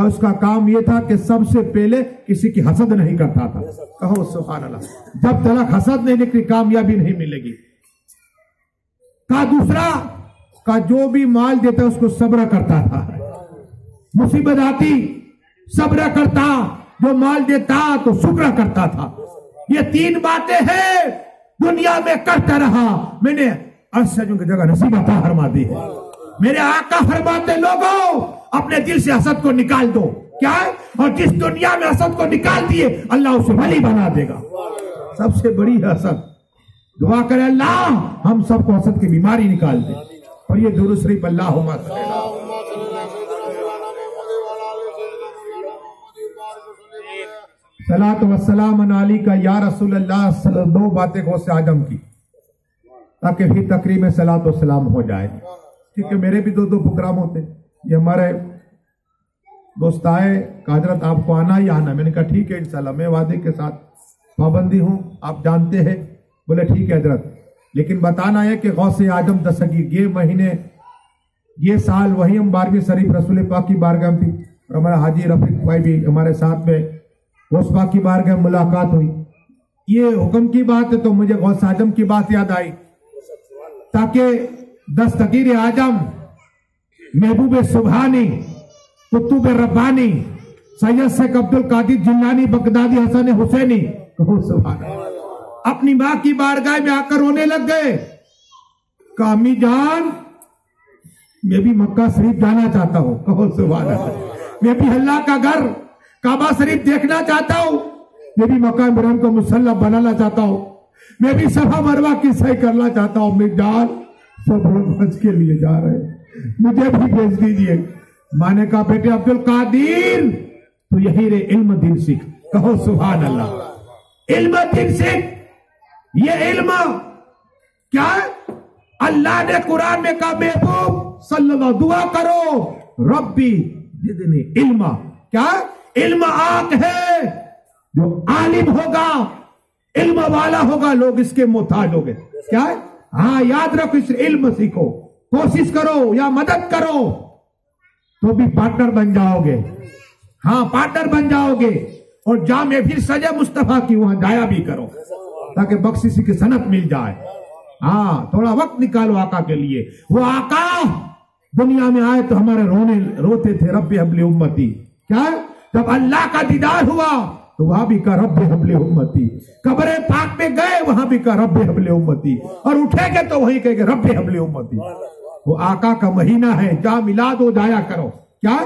اس کا کام یہ تھا کہ سب سے پہلے کسی کی حسد نہیں کرتا تھا۔ کہو سبحان اللہ۔ جب تلک حسد نہیں نکلی کامیابی نہیں ملے گی۔ کا دوسرا کا جو بھی مال دیتا اس کو صبر کرتا تھا۔ مصیبت آتی صبر کرتا۔ جو مال دیتا تو شکر کرتا تھا۔ یہ تین باتیں ہیں۔ دنیا میں کرتا رہا۔ میں نے ارسجوں کی جگہ نصیب عطا فرما دی ہے۔ میرے آقا فرماتے لوگوں، اپنے دل سے حسد کو نکال دو۔ کیا ہے؟ اور جس دنیا میں حسد کو نکال دیے، اللہ اسے ولی بنا دے گا۔ سب سے بڑی ہے حسد۔ دعا کرے اللہ، ہم سب کو حسد کی بیماری نکال دے۔ اور یہ درست شریف اللہ سلاۃ وسلام علی کا یا رسول اللہ صلی اللہ دو باتیں غوث اعظم کی، تاکہ پھر تقریب میں سلاۃ وسلام ہو جائے۔ کیونکہ میرے بھی دو دو پروگرام ہوتے یہ ہمارے دوست آئے حضرت، آپ کو آنا ہی آنا؟ میں نے کہا، ٹھیک ہے، انشاءاللہ۔ میں وعدے کے ساتھ پابندی ہوں۔ آپ جانتے ہیں۔ بولے، ٹھیک ہے، حضرت۔ لیکن بتانا ہے کہ غوث اعظم دستگیر یہ مہینے، یہ سال وہی ہم بارہویں شریف رسول پاک کی بارگاہ میں تھی۔ اور ہمارا حاجی رفیق بھائی بھی ہمارے ساتھ میں غوث پاک کی بارگاہ میں ملاقات ہوئی۔ یہ حکم کی بات ہے تو مجھے غوث اعظم کی بات یاد آئی۔ تاکہ دستگیر اعظم، محبوب سبحانی، قطب ربانی، سید شیخ عبد القادر بغدادی حسن حسینی سبحان اپنی ماں کی بارگاہ میں آ کر رونے لگ گئے۔ کامی جان، میں بھی مکہ شریف جانا چاہتا ہوں۔ کہو سبحان اللہ۔ میں بھی اللہ کا گھر، کعبہ شریف دیکھنا چاہتا ہوں۔ میں بھی مکہ عمران کو مسلح بنانا چاہتا ہوں۔ میں بھی صفا مروا کی صحیح کرنا چاہتا ہوں۔ میں جان سب بچ کے لیے جا رہے ہیں۔ مجھے بھی بھیج دیجیے۔ ماں نے کہا بیٹے عبد القادر تو یہی رہے علم دین سیکھ کہو سبحان اللہ۔ علم دین سیکھ یہ علم کیا اللہ نے قرآن میں کہا، محبوب صلی اللہ دعا کرو۔ ربی زدنی علم، کیا؟ علم آگ ہے۔ جو عالم ہوگا، علم والا ہوگا، لوگ اس کے محتاج ہو گئے کیا ہے؟ ہاں یاد رکھو اس علم سیکھو کوشش کرو یا مدد کرو تو بھی پارٹنر بن جاؤ گے ہاں پارٹنر بن جاؤ گے اور جا میں پھر سجا مصطفیٰ کی وہاں جایا بھی کرو۔ تاکہ بخشی کی صنعت مل جائے۔ ہاں تھوڑا وقت نکالو آقا کے لیے۔ وہ آقا، دنیا میں آئے تو ہمارے رونے، روتے تھے رب حبل امتی۔ کیا؟ جب اللہ کا دیدار ہوا تو وہاں بھی کہا، رب حبل امتی۔ قبر پاک میں گئے، وہاں بھی کہا، رب حبل امتی۔ اور اٹھے گے تو وہیں کہے گے رب حبل امتی۔ وہ آقا کا مہینہ ہے، جا ملاد ہو، جایا کرو۔ کیا؟